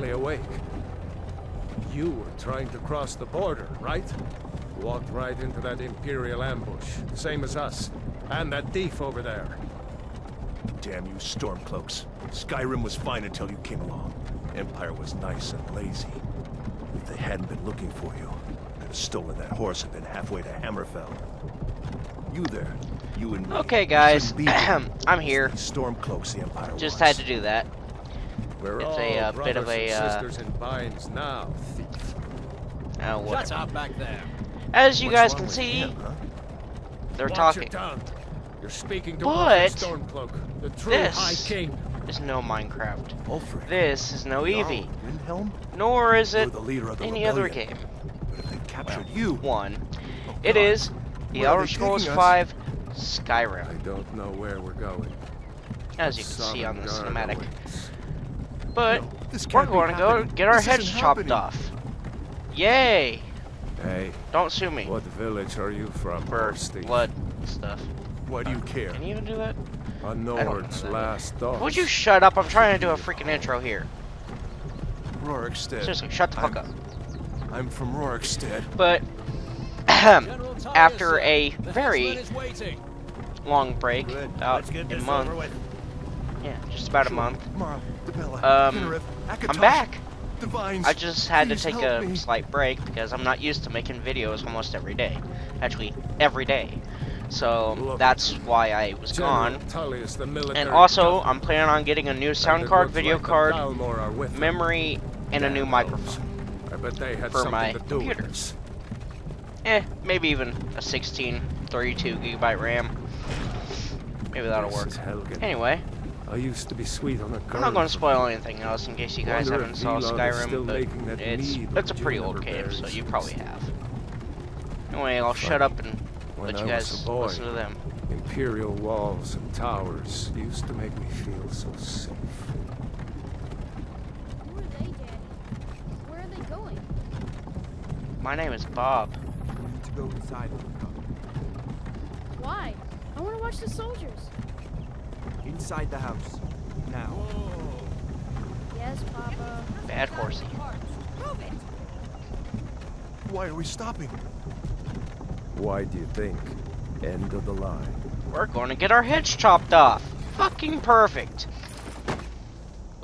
Hey, you. You're finally awake. You were trying to cross the border, right? Walked right into that Imperial ambush, same as us. And that thief over there. Damn you Stormcloaks. Skyrim was fine until you came along. Empire was nice and lazy. If they hadn't been looking for you, I'd have stolen that horse and been halfway to Hammerfell. You there, you and me. Okay, guys, shouldn't. I'm here. Stormcloaks the Empire Just wants. had to do that. We're It's all a, uh, bit of a, uh, sisters in binds now, thief. Uh, what? Shut up back there. As you What's guys can see, him, huh? they're Watch talking. Your tongue. You're speaking to But Ulfric Stormcloak, the true this- High King. Is no Minecraft. Ulfric. This is no Eevee. Jarl Windhelm? Nor is it the leader of the any other game. But if they captured you, One. oh It God, is The Where are Elder Scrolls taking us? 5 Skyrim. I don't know where we're going. As you can see on the cinematic. awaits. But No, this we're going to go get our This heads chopped happening. off. Yay! Hey, Don't sue me what village are you from, for horse blood stuff. Why do you care? Can you even do that? A know Nord's last dog. Would you shut up? I'm trying to do a freaking intro here. Rorikstead. Seriously, shut the fuck up. I'm, I'm from Rorikstead. But General after a very Hexman is waiting. long break, Good. about a month, yeah, just about a month, Mara, Dibella, Um, I'm back. I just had to take a me. slight break because I'm not used to making videos almost every day. Actually, every day. So Look. that's why I was General gone. And also, I'm planning on getting a new sound card, video like card, Thalmor are with them. memory, and a new microphone. I bet they had for my to do with computer. this. Eh, maybe even a 16, 32 gigabyte RAM. Maybe that'll work. Anyway, I used to be sweet on a girl. I'm not going to spoil anything else in case you guys Wonder haven't if saw Elon still Skyrim, but making that it's it's a pretty old juniper game, so you probably have. Anyway, I'll shut up and When let I you guys boy, listen to them. Imperial walls and towers used to make me feel so safe. Who are they, Daddy? Where are they going? My name is Bob. We need to go inside. Why? I want to watch the soldiers. Inside the house. Now. Yes, Papa. Bad horsey. Why are we stopping? Why do you think? End of the line. We're going to get our heads chopped off. Fucking perfect.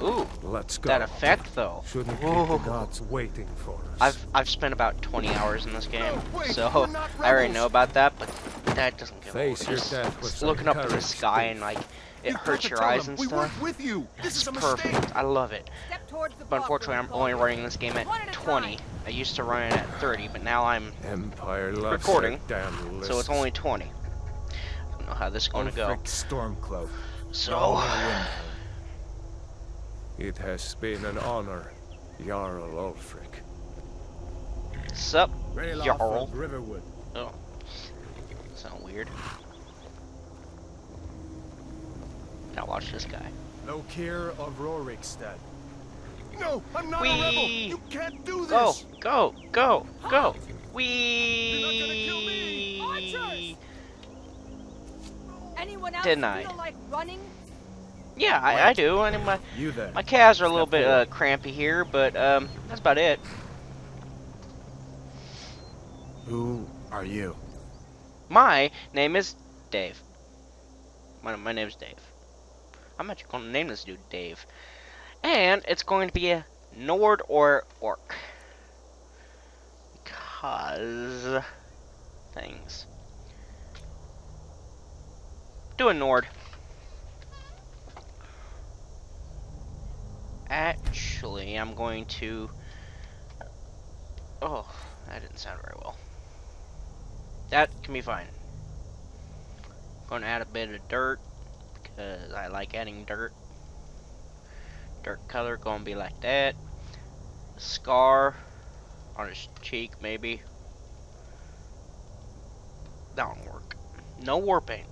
Ooh, Let's go. that effect though. Shouldn't keep Whoa. the gods waiting for us. I've I've spent about 20 hours in this game, No, wait, so I already know about that. But that doesn't give Face a your just, death with just some looking up in the sky and like it You've hurts your tell eyes and we stuff. with you. This is a perfect. mistake. I love it. Step towards the But unfortunately, I'm only running this game at 20. I used to run it at 30, but now I'm Empire loves Recording, their damn so it's only 20. I don't know how this is going to go. Stormcloak. So, It has been an honor, Jarl Ulfric. sup, Ralof Jarl. Riverwood. Oh, sound weird. Now watch this guy. Lokir of Rorikstead. No, I'm not Whee! a rebel. You can't do this. Go, go, go, go. kill We. Anyone else Denied. feel like running? Yeah, I, I do. I mean, my You there. my calves are a little Step bit uh, crampy here, but um, that's about it. Who are you? My name is Dave. My my name's Dave. I'm actually going to name this dude Dave, and it's going to be a Nord or Orc because things. Do a Nord. Actually, I'm going to. Oh, that didn't sound very well. That can be fine. Gonna add a bit of dirt because I like adding dirt. Dirt color gonna be like that. Scar on his cheek maybe. That won't work. No war paint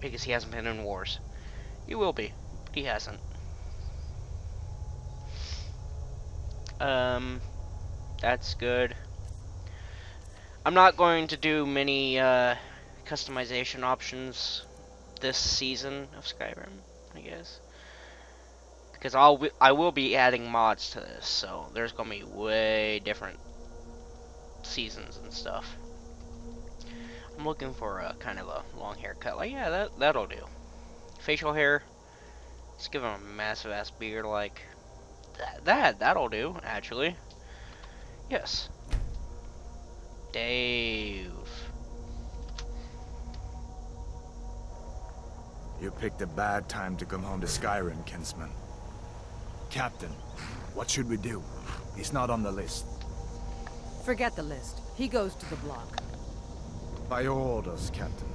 because he hasn't been in wars. He will be, but he hasn't. Um, that's good. I'm not going to do many uh, customization options this season of Skyrim, I guess. Because I'll I will be adding mods to this, so there's gonna be way different seasons and stuff. I'm looking for a kind of a long haircut. Like yeah, that that'll do. Facial hair. Let's give him a massive ass beard. Like that that that'll do actually. Yes. Dave. You picked a bad time to come home to Skyrim, Kinsman. Captain, what should we do? He's not on the list. Forget the list. He goes to the block. By your orders, Captain.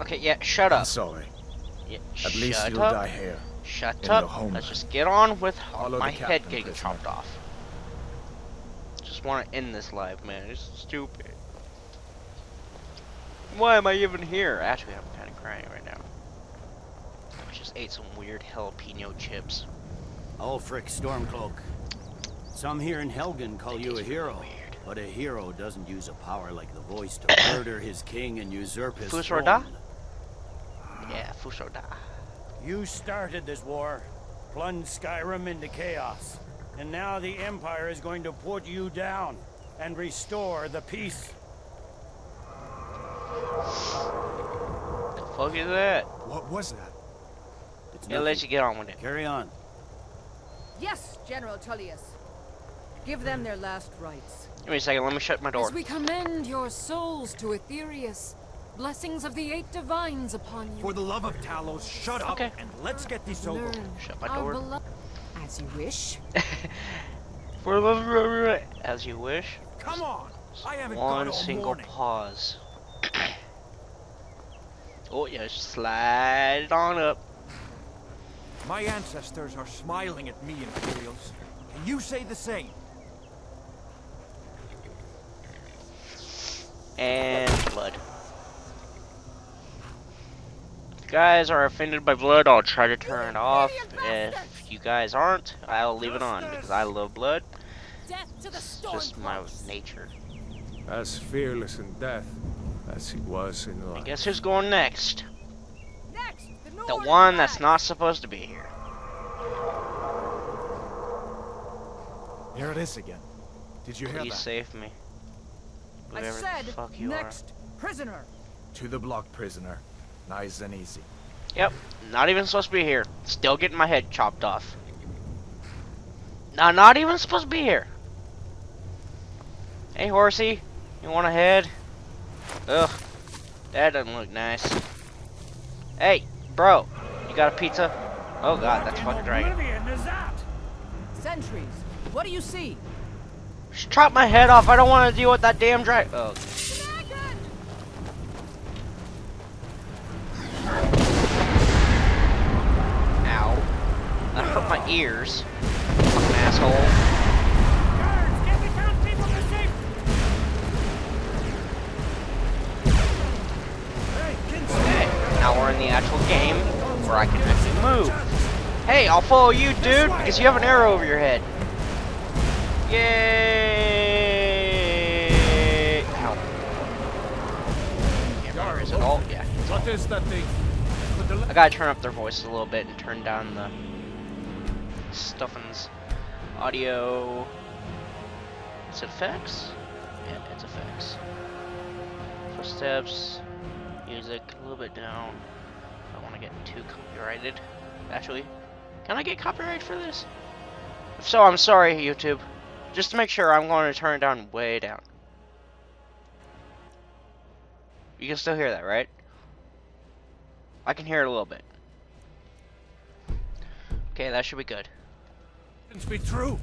Okay, yeah, shut up. I'm sorry. Yeah, At least you'll up. die here. Shut in your up. homeland. Let's just get on with Follow my the head getting prisoner. chopped off. Just want to end this live, man. It's stupid. Why am I even here? Actually, I'm kind of crying right now. I just ate some weird jalapeno chips. Ulfric Stormcloak. Some here in Helgen call you a hero. weird. But a hero doesn't use a power like the voice to murder his king and usurp his Fus Ro Dah? throne. Yeah, Fushoda. You started this war, plunged Skyrim into chaos. And now the Empire is going to put you down and restore the peace. The fuck is that? What was that? It's Yeah, let nothing. you get on with it. Carry on. Yes, General Tullius. Give them their last rites. Give me a second, let me shut my door. As we commend your souls to Aetherius, blessings of the eight divines upon you. For the love of Talos, shut up Okay. and let's get this over. Learn Shut my door. As you wish. For the love, of as you wish. Come on! I haven't got One all single morning. pause. oh yeah, slide on up. My ancestors are smiling at me, Imperials. Can you say the same? And blood. If you guys are offended by blood, I'll try to turn it off. If you guys aren't, I'll leave it on because I love blood. Death to the It's just my nature. As fearless in death as he was in life. I guess who's going next? Next, the, The one that's not supposed to be here. Here it is again. Did you hear Please that? save me. I said the fuck you next prisoner. To the block, prisoner. Nice and easy. Yep, not even supposed to be here. Still getting my head chopped off. Nah, not even supposed to be here. Hey, horsey, you want a head? Ugh, that doesn't look nice. Hey, bro, you got a pizza? Oh god, that's fucking dragon. Oblivion is that? Sentries. What do you see? Just chop my head off. I don't want to deal with that damn dragon. Oh, ow. That hurt my ears. Fucking asshole. The actual game where I can actually move. Hey, I'll follow you, dude, because you have an arrow over your head. Yay! Ow. Can't is it all? Yeah. What is that thing? I gotta turn up their voices a little bit and turn down the stuffings audio. Is it effects? Yeah, it's effects. Footsteps, music a little bit down. I don't want to get too copyrighted. Actually, can I get copyright for this? If so, I'm sorry, YouTube. Just to make sure, I'm going to turn it down way down. You can still hear that, right? I can hear it a little bit. Okay, that should be good. legends be true?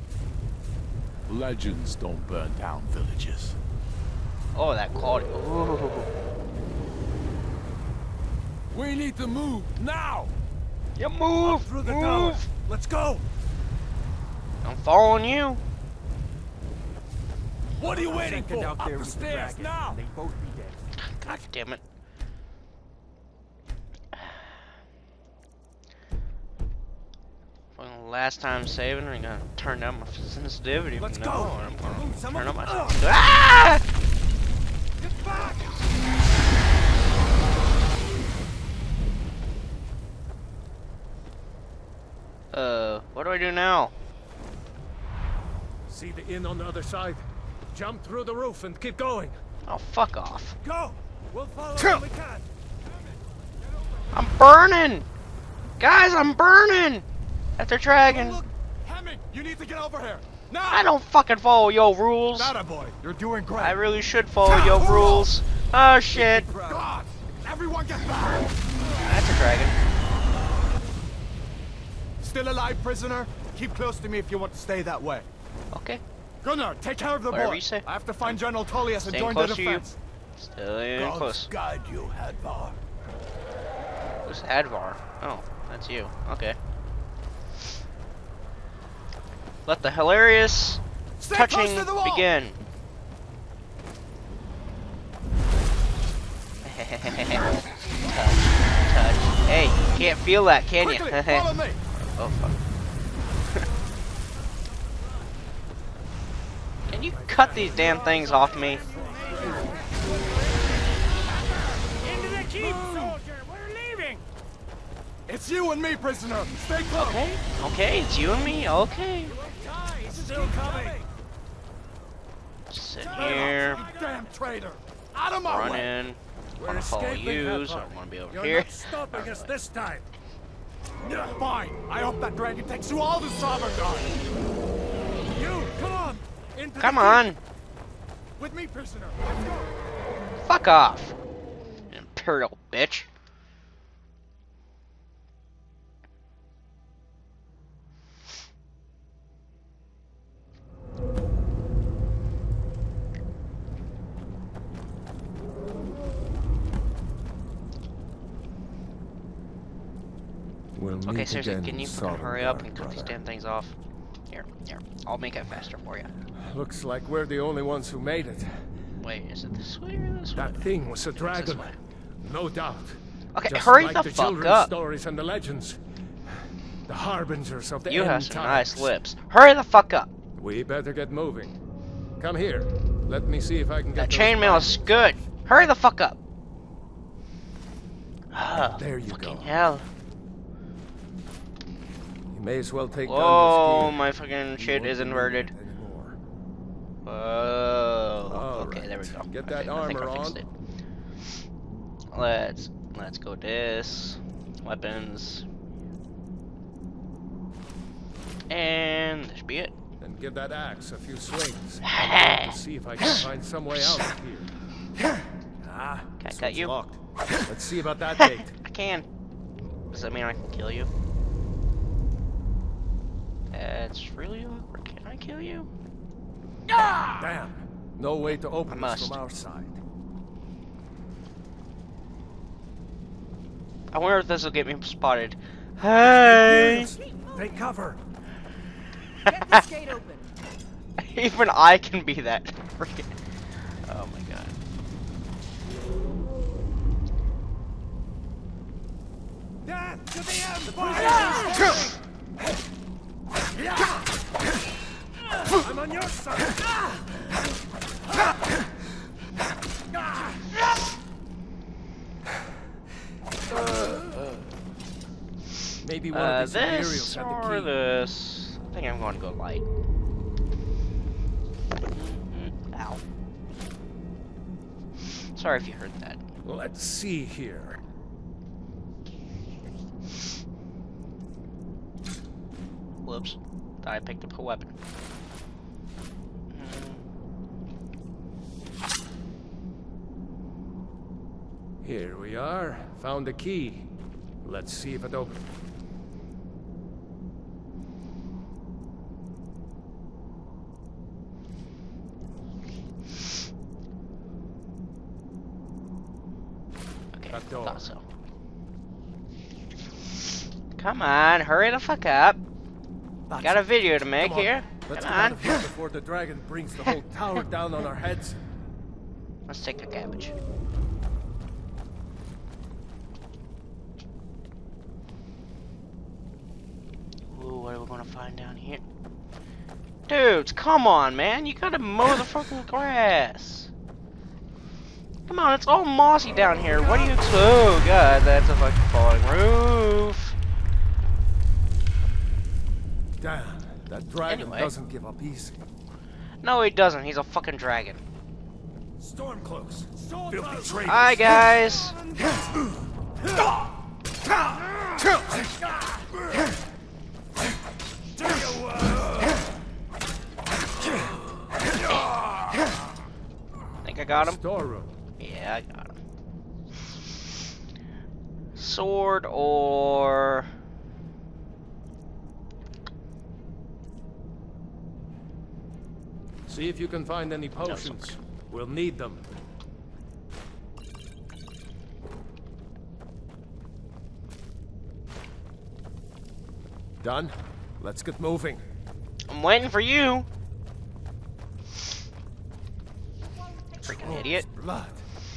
Legends don't burn down villages. Oh, that quality. Ooh. We need to move now! Yeah, move! Through the tower. move! Let's go! I'm following you. What are you waiting for? out there Up the with the now! They both be dead. God damn it. Well, last time saving, I'm gonna turn down my sensitivity. Let's no, go. I'm gonna turn of up my. them. Ah! Do now? See the inn on the other side? Jump through the roof and keep going. Oh, fuck off. Go! We'll follow when we can. I'm burning! Guys, I'm burning! At the dragon. Haming, you need to get over here. Now! I don't fucking follow your rules. Not a boy. You're doing great. I really should follow your rules. Oh shit. God! Everyone get back! That's a dragon. Still alive, prisoner? Keep close to me if you want to stay that way. Okay. Gunnar, take care of the Whatever boy. you say. I have to find General Tullius and join the you. defense. Still in close. guide you, Hadvar. Who's Advar? Oh, that's you. Okay. Let the hilarious Stay touching to the begin. touch, touch. Hey, you can't feel that, can you? Quickly, me. oh fuck. Can you cut these damn things off me? Into the keep, soldier! We're leaving! It's you and me, prisoner. Stay close. Okay, okay, it's you and me. Okay. Still coming! Sit here, You damn traitor. Out of my run way. in. We're Wanna follow escaping, you, so I Hadvar. want to be over You're here. not stopping us this time. Fine. I hope that dragon takes you all to Sovngarde. You, come on! Into Come on, With me, prisoner. Let's go. fuck off, imperial bitch. We'll Okay, seriously, can you fucking hurry up and cut these damn things off? Here, here, I'll make it faster for you. Looks like we're the only ones who made it. Wait, is it this way or this way? That thing was a dragon. No doubt. Okay, Just hurry like the the fuck children's up. stories and the legends. The harbingers of the You have some nice lips. Hurry the fuck up. We better get moving. Come here. Let me see if I can get That those chainmail is good. Hurry the fuck up. There you fucking go. hell. You may as well take this my fucking shit is inverted. Whoa. Okay, there we go. Get that I armor on. it. Let's let's go this weapons, and this should be it. And give that axe a few swings. To see if I can find some way out of here. Ah, Can I cut you? locked. Let's see about that gate. I can. Does that mean I can kill you? That's really awkward. Can I kill you? Ah! Damn. No way to open I this must. from our side. I wonder if this will get me spotted. Hey! Take cover. Get this gate open. Even I can be that. Freaking. Oh my god. Ah! I'm on your side. Maybe one Uh, of these this or the key. this? I think I'm going to go light. Mm, Ow. Sorry if you heard that. Let's see here. Whoops. I picked up a weapon. Here we are. Found the key. Let's see if it opens. Okay, That door. thought so. Come on, hurry the fuck up. That's Got a video to make here. Let's Come on. before the dragon brings the whole tower down on our heads. Let's take the cabbage. Ooh, what are we gonna find down here? Dudes, come on, man. You gotta mow the fucking grass. Come on, it's all mossy down here. What do you... Oh, God, that's a fucking falling roof. Damn, that dragon Anyway. doesn't give up easy. No, he doesn't. He's a fucking dragon. Stormcloaks! Filthy traitors! Hi, guys. got him? Storeroom. Yeah, I got him. Sword or... See if you can find any potions. We'll need them. Done? Let's get moving. I'm waiting for you. Idiot. Blood.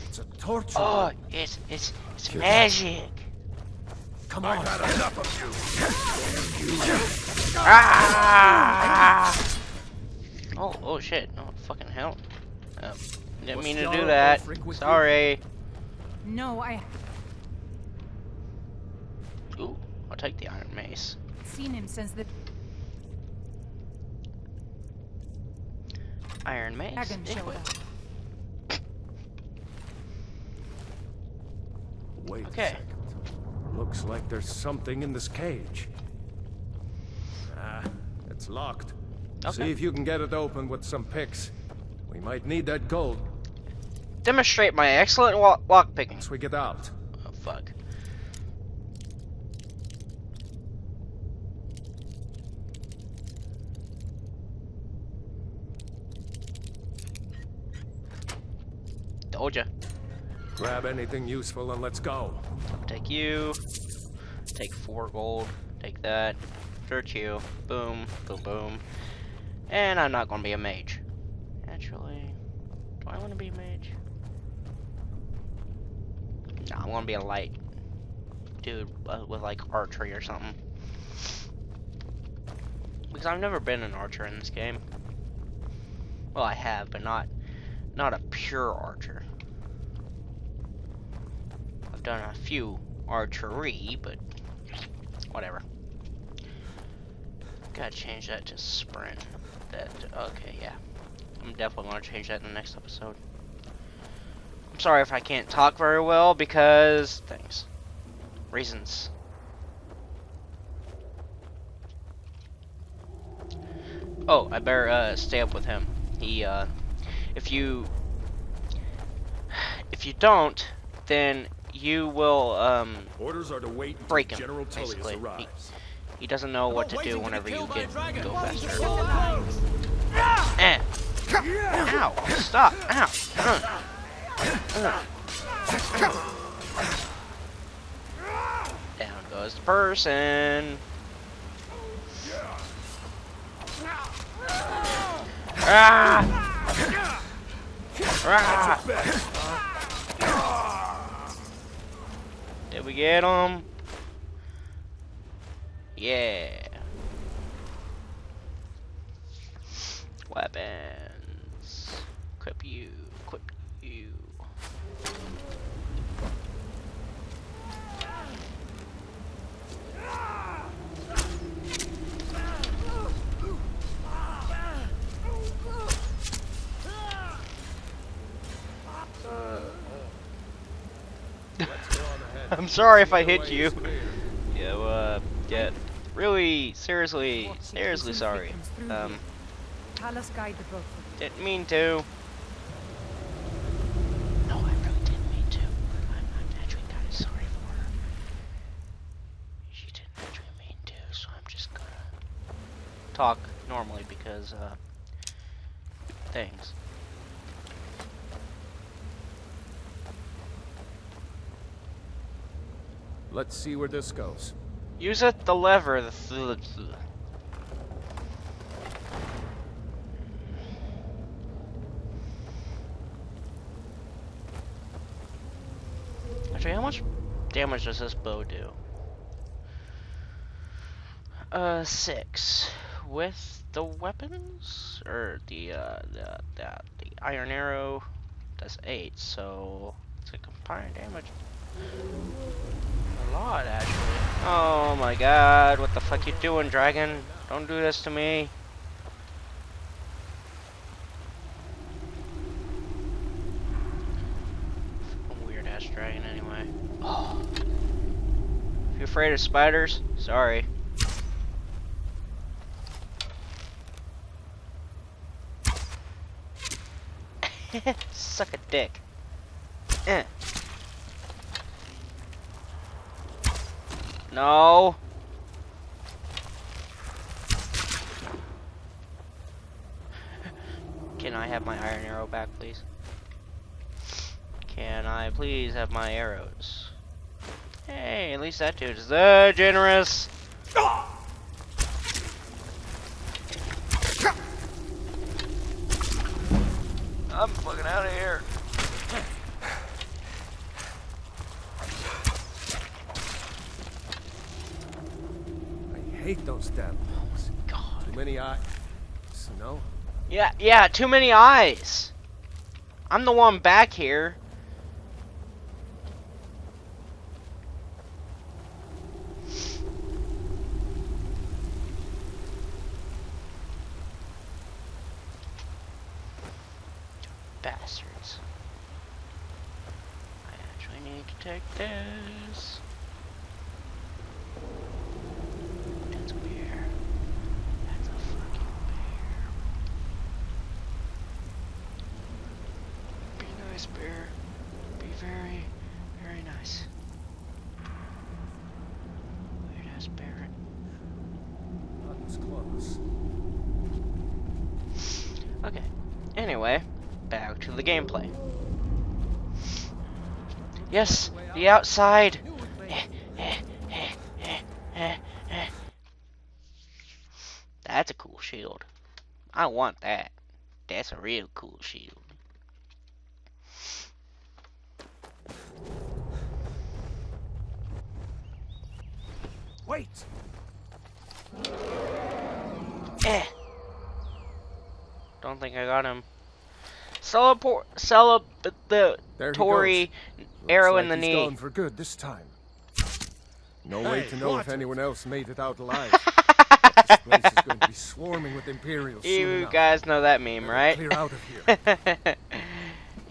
It's a torture. Oh, it's it's it's magic. Come on. I've had enough of you! Ah! Oh, oh shit. Oh, fucking hell. Um, didn't mean to do that. Sorry. No, I Ooh, I'll take the iron mace. seen him since the Iron mace. dragon showed equip. up. Wait Okay. a second. Looks like there's something in this cage. Ah, it's locked. See if you can get it open with some picks. We might need that gold Demonstrate my excellent lock picking. once we get out. Oh fuck. Grab anything useful and let's go. Take you. Take four gold. Take that. Search you. Boom. Boom. Boom. And I'm not gonna be a mage. Actually, do I want to be a mage? No, I want to be a light dude uh, with like archery or something. Because I've never been an archer in this game. Well, I have, but not not a pure archer. Done a few archery, but whatever. Gotta change that to sprint. That okay, yeah. I'm definitely gonna change that in the next episode. I'm sorry if I can't talk very well because things, reasons. Oh, I better uh, stay up with him. He, uh, if you, if you don't, then you will um, Orders are to wait break him. General basically, he, he doesn't know what to do whenever you get go faster. Eh. Ow! Stop! Ow! Uh. Uh. Down goes the person. Ah! Ah! Did we get him? Yeah. Weapons. Equip you. I'm sorry if I hit you. Yeah, uh, yeah. Really, seriously, seriously sorry. Um, didn't mean to. No, I really didn't mean to. I'm, I'm actually kind of sorry for her. She didn't actually mean to, so I'm just gonna talk normally because, uh, things. Let's see where this goes. Use it, the lever, Actually, how much damage does this bow do? Uh, six. With the weapons? Or the, uh, the, the, the iron arrow does eight, so it's a combined damage. Lot, actually. Oh my god, what the fuck you doing, dragon? Don't do this to me. Weird ass dragon, anyway. Oh. If you're afraid of spiders, sorry. Suck a dick. Eh. No. Can I have my iron arrow back, please? Can I please have my arrows? Hey, at least that dude is uh, generous. I'm fucking out of here. I hate those damn things. God. Too many eyes. No? Yeah, yeah, too many eyes. I'm the one back here. Bastards. I actually need to take this. That's a bear. That's a fucking bear. Be nice, bear. Be very, very nice. Weird ass bear. Not this close. Okay. Anyway, back to the gameplay. Yes, the outside. That's a cool shield. I want that. That's a real cool shield. Wait! Eh. Don't think I got him. Celebor celeb the There he Tory arrow Looks in the like he's knee. gone for good this time. No way to know watch if anyone else made it out alive. This place is going to be swarming with Imperials soon You enough. guys know that meme, Better right? Clear out of here.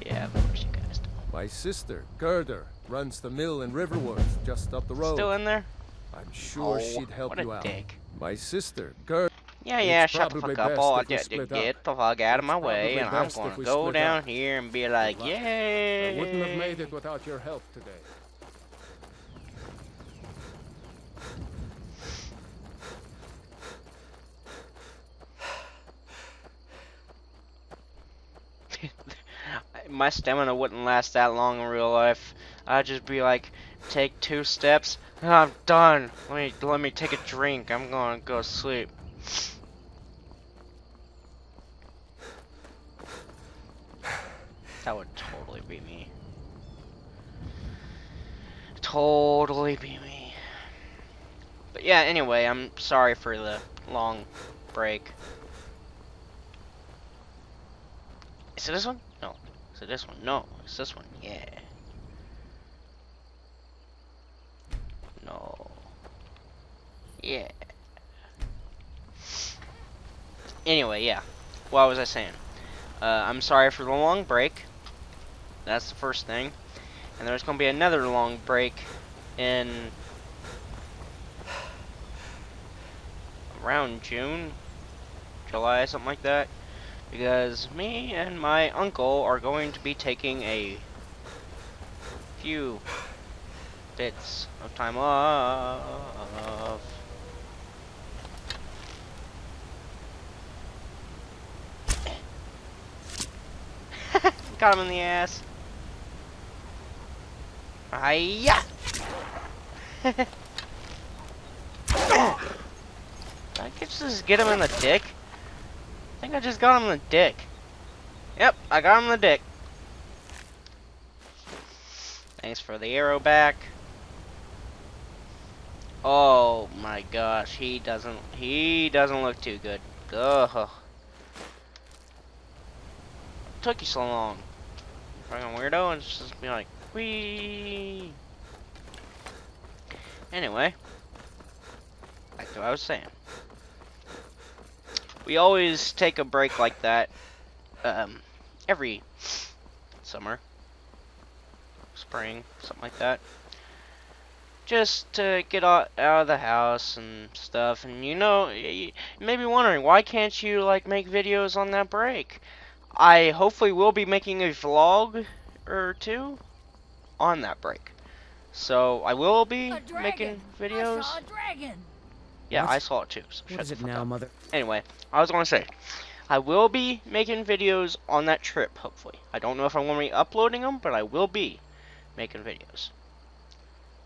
yeah, of course you guys do. My sister, Gerdur, runs the mill in Riverwood, just up the road. Still in there? I'm sure Oh, she'd help what a you out. dick. My sister, Gerdur. Yeah, yeah, It's shut the fuck up. Oh, if we get, up. the fuck out of my It's way, and I'm gonna go down up. here and be like, yay! I wouldn't have made it without your help today. my stamina wouldn't last that long in real life. I'd just be like, take two steps, and I'm done. Let me let me take a drink. I'm gonna go sleep. That would totally be me. Totally be me. But yeah, anyway, I'm sorry for the long break. Is it this one? No. Is it this one? No. It's this one. Yeah. No. Yeah. Anyway, yeah. What was I saying? Uh, I'm sorry for the long break. That's the first thing. And there's going to be another long break in around June, July, something like that. Because me and my uncle are going to be taking a few bits of time off. Got him in the ass. Hiya! I just get him in the dick? I think I just got him in the dick. Yep, I got him in the dick. Thanks for the arrow back. Oh my gosh, he doesn't he doesn't look too good. Ugh. Took you so long. Fucking weirdo and just be like, wee. Anyway, back to what I was saying. We always take a break like that um, every summer, spring, something like that. Just to get out, out of the house and stuff. And you know, you may be wondering, why can't you like make videos on that break? I hopefully will be making a vlog or two on that break. So I will be making videos. I saw a dragon. Yeah, What? I saw it too. So What shut is it now, up. mother? Anyway, I was going to say, I will be making videos on that trip, hopefully. I don't know if I'm going to be uploading them, but I will be making videos.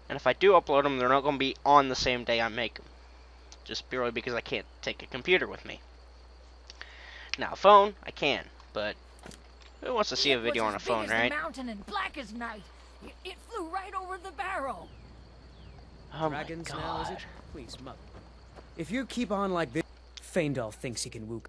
And if I do upload them, they're not going to be on the same day I make them. Just purely because I can't take a computer with me. Now, a phone, I can, but who wants to see a video was on a phone, as right? The mountain and black as night. It, it flew right over the barrel. Oh my Dragons now, is it? god. Please, mother. If you keep on like this, Faendal thinks he can woo.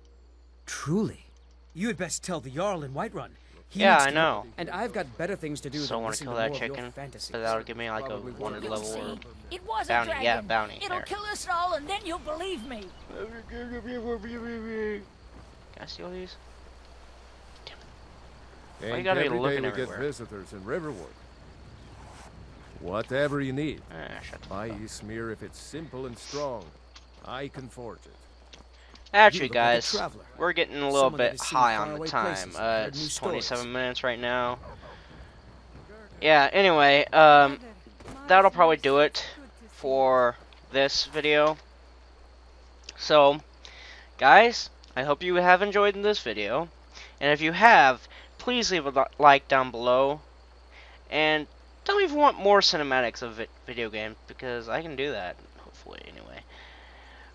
Truly, you had best tell the Jarl in Whiterun. He Yeah, I to- know. And I've got better things to do So I than want to listen kill to that more of your chicken, fantasies. but that'll give me like a Probably wanted You'll level see. or It was bounty. a dragon. Yeah, bounty. It'll there. kill us all, and then you'll believe me. Can I steal these? Why you Ain't gotta be looking we everywhere? get visitors in Riverwood. Whatever you need. Ah, shut the up. Ysmir if it's simple and strong. I can forge it. Actually, look like guys, we're getting a little Someone bit high on the time. Uh, it's 27 stories. minutes right now. Yeah, anyway, um, that'll probably do it for this video. So, guys, I hope you have enjoyed this video. And if you have, please leave a like down below. And tell me if you want more cinematics of video games, because I can do that, hopefully, anyway.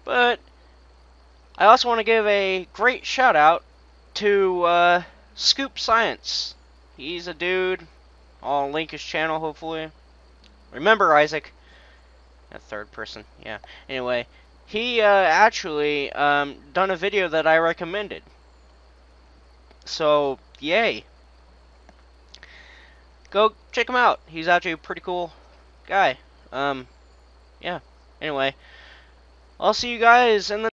But, I also want to give a great shout out to uh, Scoop Science. He's a dude. I'll link his channel, hopefully. Remember, Isaac. A third person, yeah. Anyway, he uh, actually um, done a video that I recommended. So, yay. Go check him out. He's actually a pretty cool guy. Um, yeah. Anyway, I'll see you guys in the